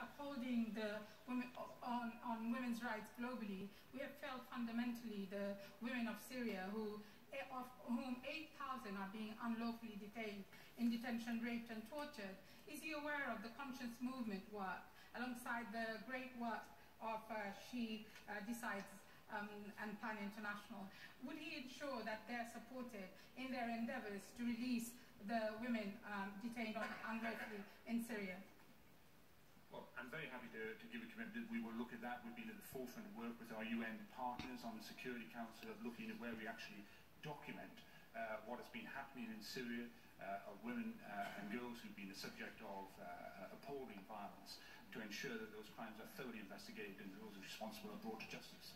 in upholding the women on, on women's rights globally, we have felt fundamentally the women of Syria who eh, of whom 8,000 are being unlawfully detained in detention, raped and tortured. Is he aware of the conscience movement work alongside the great work of uh, She uh, Decides um, and Plan International? Would he ensure that they're supported in their endeavors to release the women um, detained unlawfully in Syria? Well, I'm very happy to, to give a commitment that we will look at that. We've been at the forefront of work with our UN partners on the Security Council of looking at where we actually document uh, what has been happening in Syria uh, of women uh, and girls who've been the subject of uh, appalling violence to ensure that those crimes are thoroughly investigated and those responsible are brought to justice.